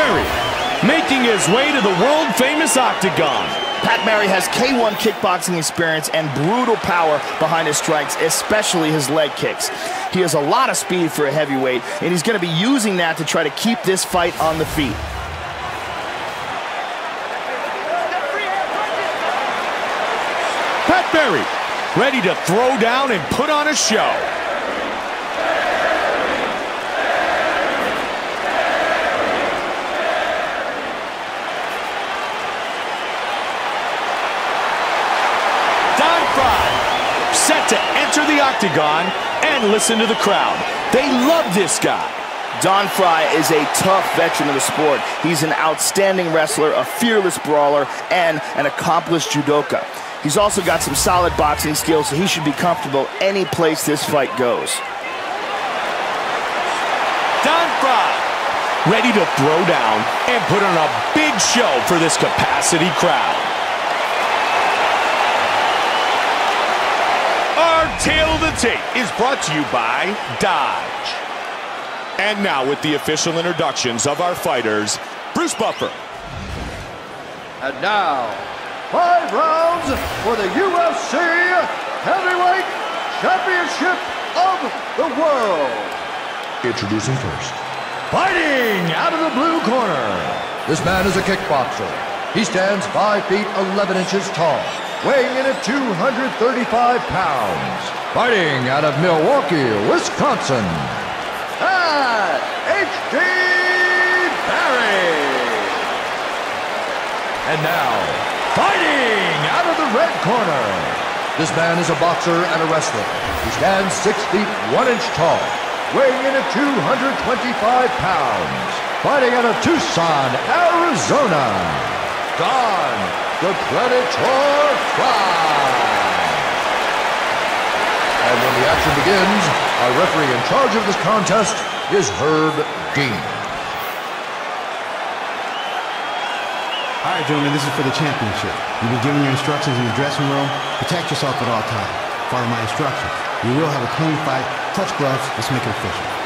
Barry, making his way to the world-famous Octagon. Pat Barry has K1 kickboxing experience and brutal power behind his strikes, especially his leg kicks. He has a lot of speed for a heavyweight, and he's going to be using that to try to keep this fight on the feet. Pat Barry, ready to throw down and put on a show. Don Frye, set to enter the octagon and listen to the crowd. They love this guy. Don Frye is a tough veteran of the sport. He's an outstanding wrestler, a fearless brawler, and an accomplished judoka. He's also got some solid boxing skills, so he should be comfortable any place this fight goes. Don Frye, ready to throw down and put on a big show for this capacity crowd. Our Tale of the Tape is brought to you by Dodge. And now with the official introductions of our fighters, Bruce Buffer. And now, five rounds for the UFC Heavyweight Championship of the World. Introducing first. Fighting out of the blue corner. This man is a kickboxer. He stands 5 feet 11 inches tall, weighing in at 235 pounds. Fighting out of Milwaukee, Wisconsin. Pat H.D. Barry. And now, fighting out of the red corner. This man is a boxer and a wrestler. He stands 6 feet 1 inch tall, weighing in at 225 pounds. Fighting out of Tucson, Arizona. Don, the Predator Frye. And when the action begins, our referee in charge of this contest is Herb Dean. All right, gentlemen, this is for the championship. You've been given your instructions in the dressing room. Protect yourself at all times. Follow my instructions. You will have a clean fight. Touch gloves. Let's make it official.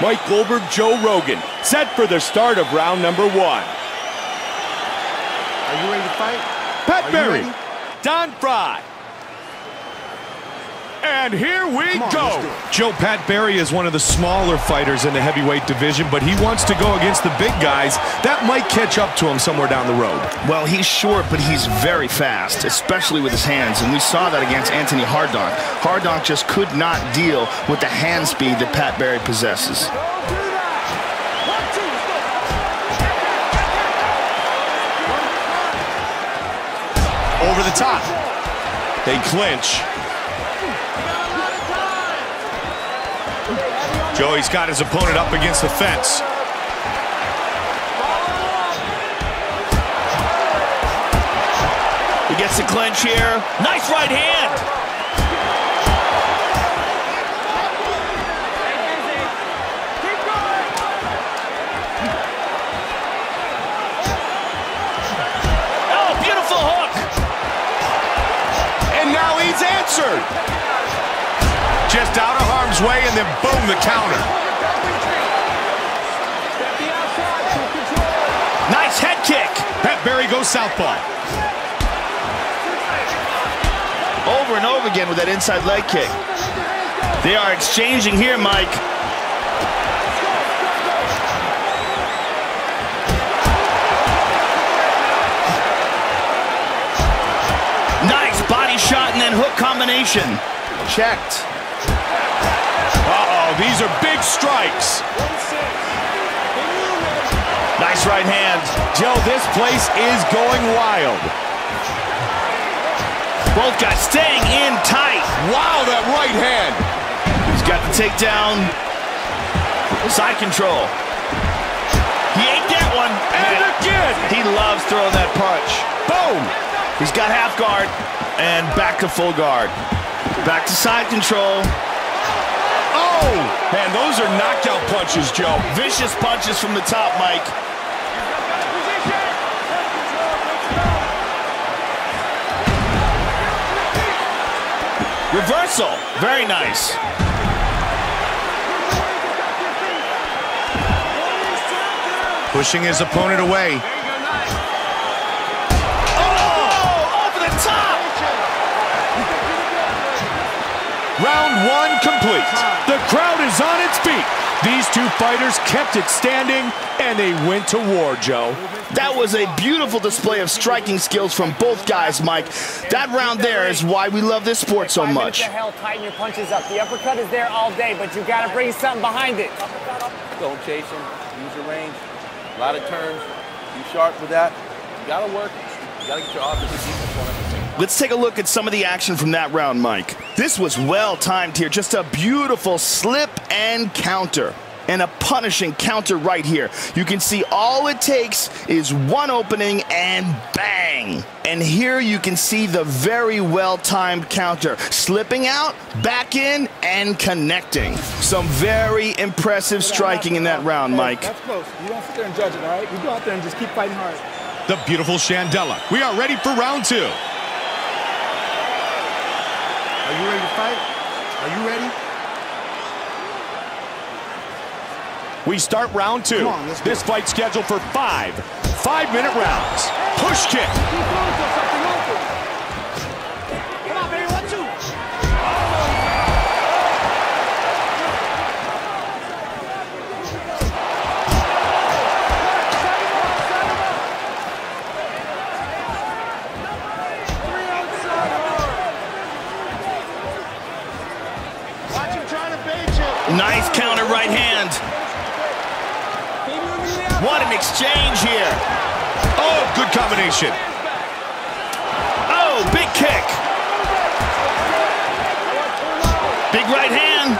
Mike Goldberg, Joe Rogan, set for the start of round number one. Are you ready to fight? Pat Are Barry. Don Frye. And here we on, go. let's do it. Joe Pat Barry is one of the smaller fighters in the heavyweight division, but he wants to go against the big guys. That might catch up to him somewhere down the road. Well, he's short, but he's very fast, especially with his hands, and we saw that against Anthony Hardonk. Hardonk just could not deal with the hand speed that Pat Barry possesses. Over the top. They clinch. Joey's got his opponent up against the fence. He gets the clinch here. Nice right hand. And boom, the counter. Nice head kick. Pat Barry goes southpaw. Over and over again with that inside leg kick. They are exchanging here, Mike. Nice body shot and then hook combination. Checked. These are big strikes. Nice right hand. Joe, this place is going wild. Both guys staying in tight. Wow, that right hand. He's got the takedown. Side control. He ate that one. And again. He loves throwing that punch. Boom. He's got half guard and back to full guard. Back to side control. Man, those are knockout punches, Joe. Vicious punches from the top, Mike. Reversal. Very nice. Pushing his opponent away. Round one complete. The crowd is on its feet. These two fighters kept it standing, and they went to war, Joe. That was a beautiful display of striking skills from both guys, Mike. That round there is why we love this sport so much. hell, tighten your punches up. The uppercut is there all day, but you got to bring something behind it. Don't chase him. Use your range. A lot of turns. Be sharp with that. You gotta work. You gotta get your offensive defense on it. Let's take a look at some of the action from that round, Mike. This was well timed here. Just a beautiful slip and counter. And a punishing counter right here. You can see all it takes is one opening and bang. And here you can see the very well timed counter. Slipping out, back in, and connecting. Some very impressive striking in that round, Mike. That's close. You don't sit there and judge it, all right? You go out there and just keep fighting hard. The beautiful Chandella. We are ready for round two. Are you ready to fight? Are you ready? We start round two. On, this fight scheduled for five five-minute rounds. Push kick. What an exchange here. Oh, good combination. Oh, big kick. Big right hand.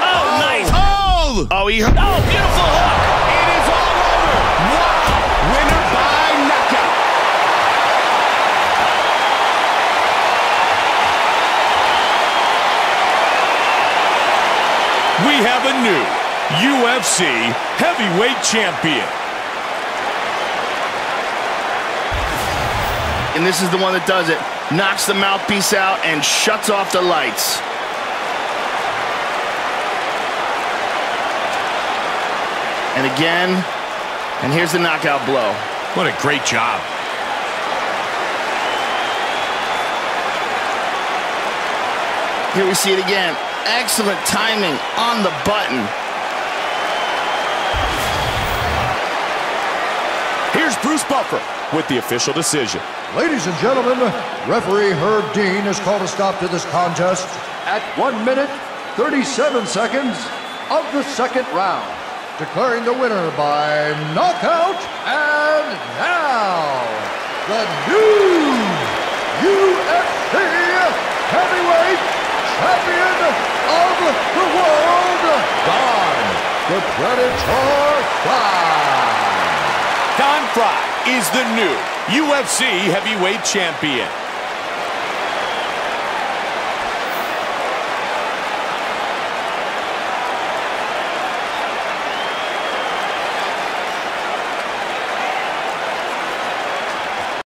Oh, nice. Oh! Oh, he hurt. Oh, beautiful hook. It is all over. Wow! Winner by knockout. A new UFC heavyweight champion. And this is the one that does it. Knocks the mouthpiece out and shuts off the lights. And again, and here's the knockout blow. What a great job. Here we see it again. Excellent timing on the button. Here's Bruce Buffer with the official decision. Ladies and gentlemen, referee Herb Dean has called a stop to this contest at 1 minute 37 seconds of the second round, declaring the winner by knockout and now the new UFC heavyweight champion of the world, Don the Predator Frye. Don Frye is the new UFC heavyweight champion.